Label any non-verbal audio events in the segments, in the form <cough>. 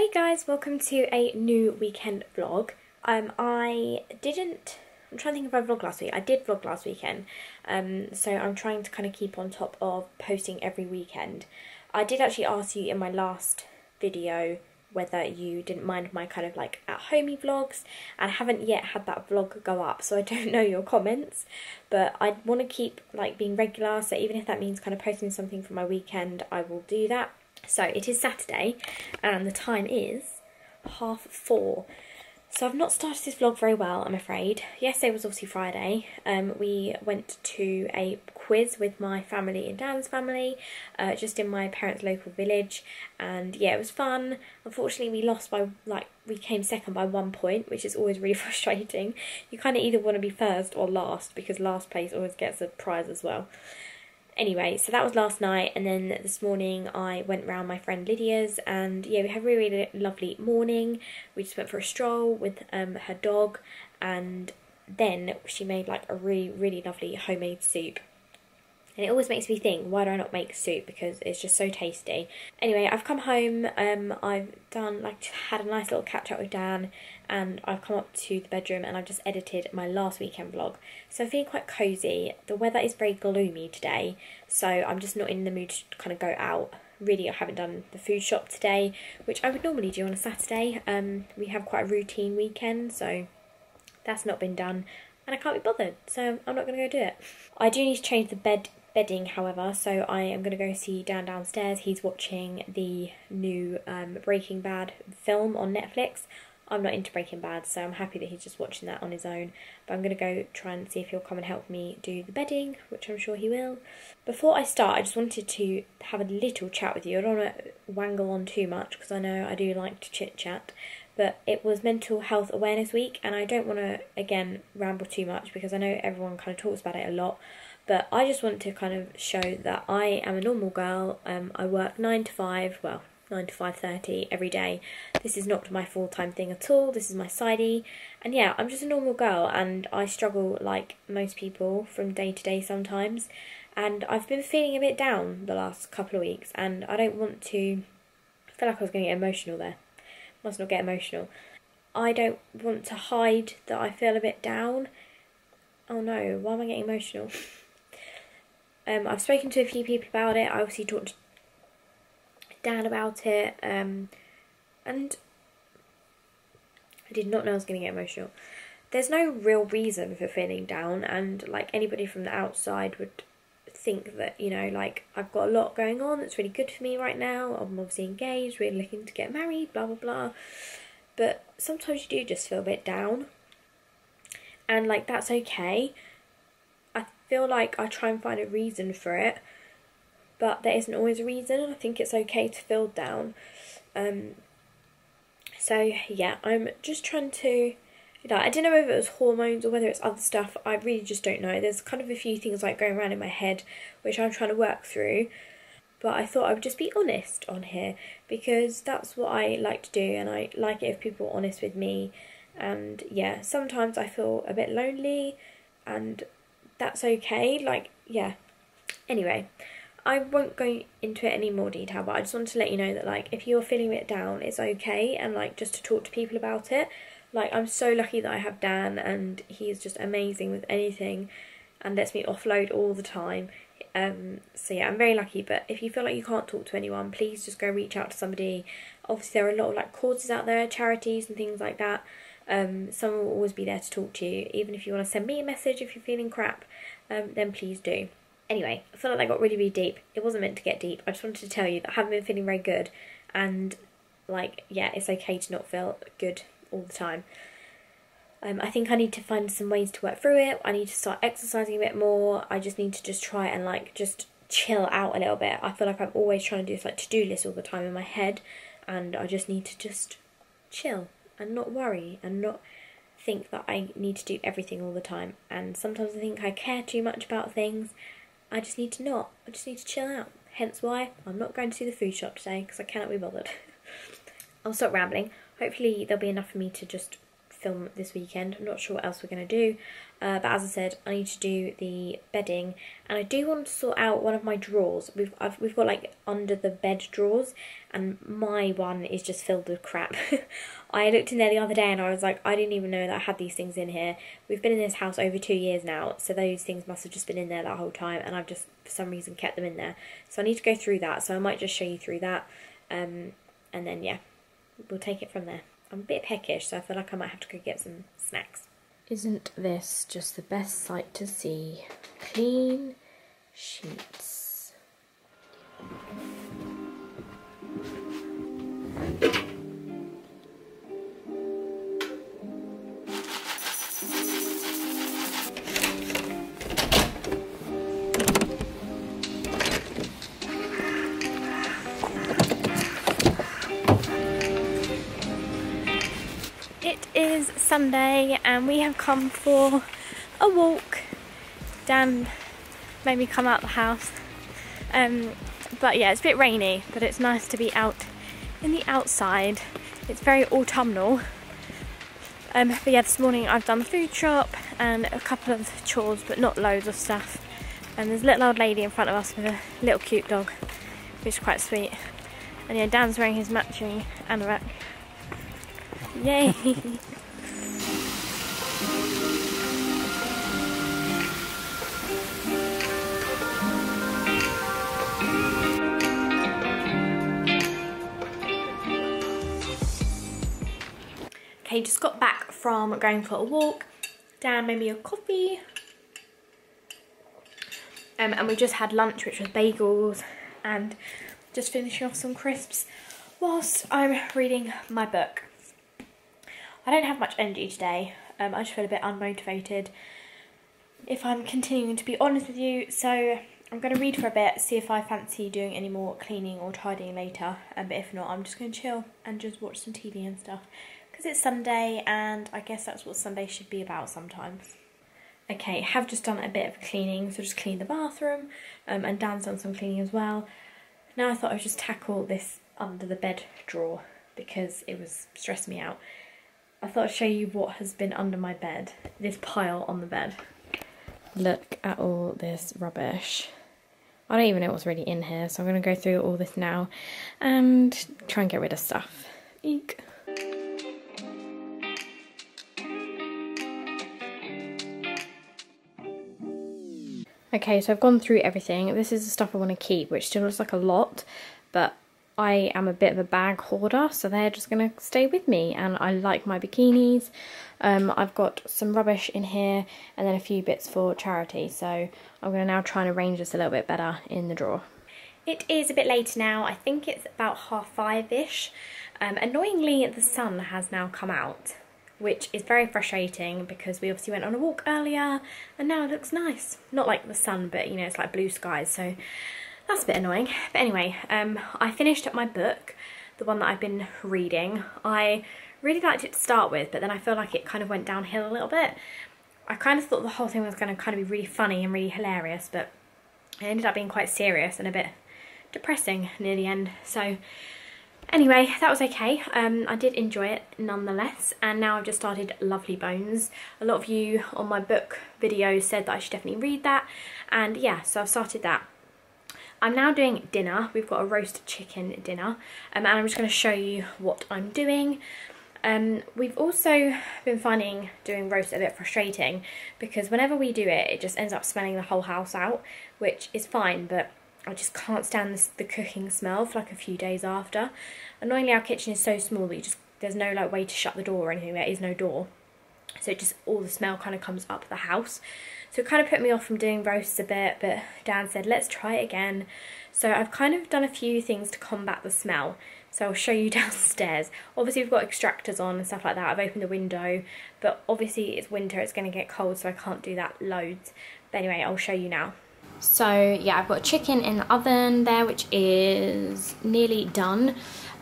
Hey guys, welcome to a new weekend vlog. Um, I didn't, I'm trying to think if I vlogged last week. I did vlog last weekend, um, so I'm trying to kind of keep on top of posting every weekend. I did actually ask you in my last video whether you didn't mind my kind of like at homey vlogs and I haven't yet had that vlog go up so I <laughs> don't know your comments but I want to keep like being regular so even if that means kind of posting something for my weekend I will do that so it is Saturday and the time is half four. So I've not started this vlog very well, I'm afraid. Yesterday was obviously Friday. Um, we went to a quiz with my family and Dan's family, uh, just in my parents' local village. And yeah, it was fun. Unfortunately, we lost by, like, we came second by one point, which is always <laughs> really frustrating. You kind of either want to be first or last, because last place always gets a prize as well anyway, so that was last night, and then this morning I went round my friend Lydia's, and yeah, we had a really, really lovely morning. We just went for a stroll with um, her dog, and then she made like a really, really lovely homemade soup. And it always makes me think, why do I not make soup? Because it's just so tasty. Anyway, I've come home, um, I've done, like, had a nice little catch up with Dan, and I've come up to the bedroom and I've just edited my last weekend vlog. So I'm feeling quite cosy. The weather is very gloomy today, so I'm just not in the mood to kind of go out. Really, I haven't done the food shop today, which I would normally do on a Saturday. Um, we have quite a routine weekend, so that's not been done and I can't be bothered, so I'm not going to go do it. I do need to change the bed bedding, however, so I am going to go see Dan downstairs. He's watching the new um, Breaking Bad film on Netflix. I'm not into Breaking Bad, so I'm happy that he's just watching that on his own. But I'm going to go try and see if he'll come and help me do the bedding, which I'm sure he will. Before I start, I just wanted to have a little chat with you. I don't want to wangle on too much because I know I do like to chit chat. But it was Mental Health Awareness Week, and I don't want to, again, ramble too much because I know everyone kind of talks about it a lot. But I just want to kind of show that I am a normal girl. Um, I work 9 to 5, well, 9 to 5.30 every day. This is not my full-time thing at all, this is my sidey. And yeah, I'm just a normal girl and I struggle like most people from day to day sometimes. And I've been feeling a bit down the last couple of weeks and I don't want to... I feel like I was going to get emotional there. Must not get emotional. I don't want to hide that I feel a bit down. Oh no, why am I getting emotional? <laughs> um, I've spoken to a few people about it. I obviously talked to Dan about it, um, and I did not know I was going to get emotional. There's no real reason for feeling down, and like anybody from the outside would think that, you know, like I've got a lot going on that's really good for me right now. I'm obviously engaged, really looking to get married, blah blah blah. But sometimes you do just feel a bit down, and like that's okay. Feel like I try and find a reason for it but there isn't always a reason. I think it's okay to feel down. Um, so yeah, I'm just trying to. I don't know whether it was hormones or whether it's other stuff. I really just don't know. There's kind of a few things like going around in my head, which I'm trying to work through. But I thought I would just be honest on here because that's what I like to do, and I like it if people are honest with me. And yeah, sometimes I feel a bit lonely, and that's okay. Like, yeah. Anyway, I won't go into it any more detail, but I just wanted to let you know that like if you're feeling a bit down, it's okay, and like just to talk to people about it. Like I'm so lucky that I have Dan, and he is just amazing with anything, and lets me offload all the time. Um, so yeah, I'm very lucky. But if you feel like you can't talk to anyone, please just go reach out to somebody. Obviously, there are a lot of like causes out there, charities and things like that. Um, someone will always be there to talk to you. Even if you want to send me a message if you're feeling crap, um, then please do. Anyway, I feel like that got really, really deep. It wasn't meant to get deep. I just wanted to tell you that I haven't been feeling very good. And, like, yeah, it's okay to not feel good all the time. Um, I think I need to find some ways to work through it. I need to start exercising a bit more. I just need to just try and, like, just chill out a little bit. I feel like I'm always trying to do this, like, to-do list all the time in my head. And I just need to just chill and not worry and not think that I need to do everything all the time. And sometimes I think I care too much about things I just need to not. I just need to chill out. Hence why I'm not going to see the food shop today because I cannot be bothered. <laughs> I'll stop rambling. Hopefully there'll be enough for me to just film this weekend. I'm not sure what else we're going to do. Uh, but as I said, I need to do the bedding, and I do want to sort out one of my drawers. We've I've, we've got like under the bed drawers, and my one is just filled with crap. <laughs> I looked in there the other day, and I was like, I didn't even know that I had these things in here. We've been in this house over two years now, so those things must have just been in there that whole time, and I've just for some reason kept them in there. So I need to go through that. So I might just show you through that, um, and then yeah, we'll take it from there. I'm a bit peckish, so I feel like I might have to go get some snacks. Isn't this just the best sight to see? Clean sheets. Sunday and we have come for a walk. Dan made me come out the house. Um, but yeah, it's a bit rainy, but it's nice to be out in the outside. It's very autumnal. Um, but yeah, this morning I've done the food shop and a couple of chores, but not loads of stuff. And there's a little old lady in front of us with a little cute dog, which is quite sweet. And yeah, Dan's wearing his matching anorak. Yay! <laughs> Okay, just got back from going for a walk. Dan made me a coffee. Um, and we just had lunch, which was bagels and just finishing off some crisps whilst I'm reading my book. I don't have much energy today. Um, I just feel a bit unmotivated if I'm continuing to be honest with you. So I'm going to read for a bit, see if I fancy doing any more cleaning or tidying later. Um, but if not, I'm just going to chill and just watch some TV and stuff. Because it's Sunday and I guess that's what Sunday should be about sometimes. Okay, have just done a bit of cleaning, so just cleaned the bathroom um, and Dan's done some cleaning as well. Now I thought I'd just tackle this under the bed drawer because it was stressing me out. I thought I'd show you what has been under my bed, this pile on the bed. Look at all this rubbish. I don't even know what's really in here, so I'm going to go through all this now and try and get rid of stuff. Eek. Okay, so I've gone through everything. This is the stuff I want to keep, which still looks like a lot, but I am a bit of a bag hoarder, so they're just going to stay with me. And I like my bikinis. Um, I've got some rubbish in here and then a few bits for charity. So I'm going to now try and arrange this a little bit better in the drawer. It is a bit later now. I think it's about half five-ish. Um, annoyingly, the sun has now come out, which is very frustrating because we obviously went on a walk earlier and now it looks nice. Not like the sun, but you know, it's like blue skies. So that's a bit annoying. But anyway, um, I finished up my book, the one that I've been reading. I really liked it to start with, but then I feel like it kind of went downhill a little bit. I kind of thought the whole thing was going to kind of be really funny and really hilarious, but it ended up being quite serious and a bit depressing near the end. So anyway, that was okay. Um, I did enjoy it nonetheless. And now I've just started Lovely Bones. A lot of you on my book video said that I should definitely read that. And yeah, so I've started that. I'm now doing dinner. We've got a roast chicken dinner um, and I'm just going to show you what I'm doing. Um, we've also been finding doing roast a bit frustrating because whenever we do it, it just ends up smelling the whole house out, which is fine, but I just can't stand this, the cooking smell for like a few days after. Annoyingly, our kitchen is so small that just there's no like way to shut the door or anything. There is no door, so it just all the smell kind of comes up the house. So it kind of put me off from doing roasts a bit, but Dan said, let's try it again. So I've kind of done a few things to combat the smell. So I'll show you <laughs> downstairs. Obviously we've got extractors on and stuff like that. I've opened the window, but obviously it's winter, it's going to get cold, so I can't do that loads. But anyway, I'll show you now. So yeah, I've got chicken in the oven there, which is nearly done.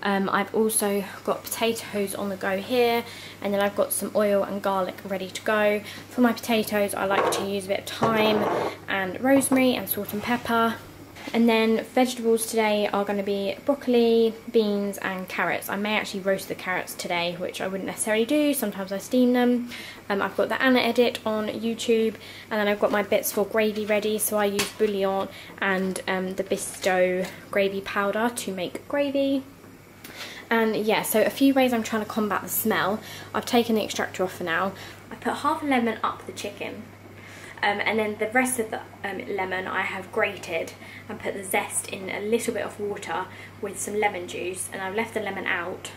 Um, I've also got potatoes on the go here and then I've got some oil and garlic ready to go. For my potatoes I like to use a bit of thyme and rosemary and salt and pepper And then vegetables today are going to be broccoli, beans and carrots. I may actually roast the carrots today, which I wouldn't necessarily do. Sometimes I steam them. Um, I've got the Anna edit on YouTube and then I've got my bits for gravy ready. So I use bouillon and um, the Bisto gravy powder to make gravy. And yeah, so a few ways I'm trying to combat the smell. I've taken the extractor off for now. I put half a lemon up the chicken um, and then the rest of the um, lemon I have grated and put the zest in a little bit of water with some lemon juice and I've left the lemon out.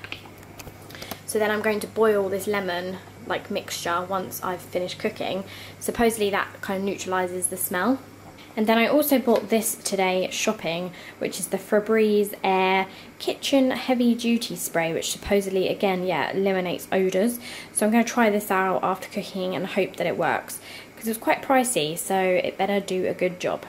So then I'm going to boil this lemon like mixture once I've finished cooking. Supposedly that kind of neutralises the smell. And then I also bought this today shopping, which is the Febreze Air Kitchen Heavy Duty Spray, which supposedly, again, yeah, eliminates odours. So I'm going to try this out after cooking and hope that it works because it was quite pricey, so it better do a good job.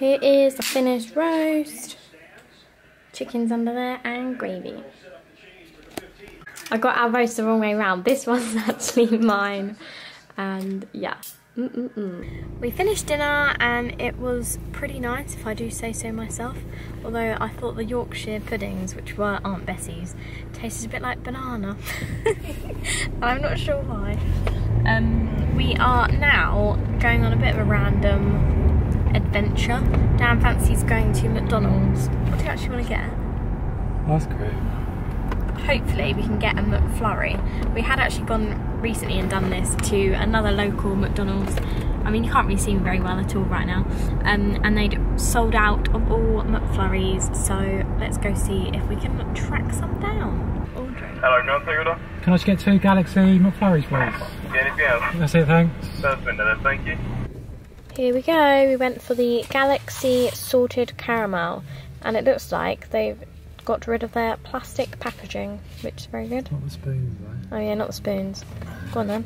Here is the finished roast. Chickens under there and gravy. I got our roast the wrong way around. This one's <laughs> actually mine. And yeah. Mm -mm -mm. We finished dinner and it was pretty nice if I do say so myself. Although I thought the Yorkshire puddings, which were Aunt Bessie's, tasted a bit like banana. <laughs> I'm not sure why. Um, we are now going on a bit of a random adventure. Dan fancies going to McDonald's. What do you actually want to get? That's great. Hopefully we can get a McFlurry. We had actually gone recently and done this to another local McDonald's. I mean, you can't really see me very well at all right now. Um, and they'd sold out of all McFlurries, so let's go see if we can track some down. Audrey. Hello, can I take order? Can I just get two Galaxy McFlurries, please? Yeah, anything else? That's it, thanks. First window then, thank you. Here we go. We went for the Galaxy Salted Caramel, and it looks like they've got rid of their plastic packaging, which is very good. Not the spoons, though. Oh yeah, not the spoons. Go on then.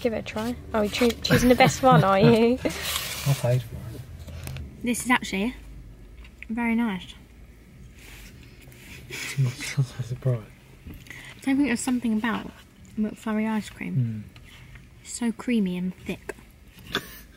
Give it a try. Oh, you're choo choosing the best one, are you? <laughs> I paid for it. This is actually very nice. I'm not so surprised. I don't think there's something about McFlurry ice cream. Mm. It's so creamy and thick.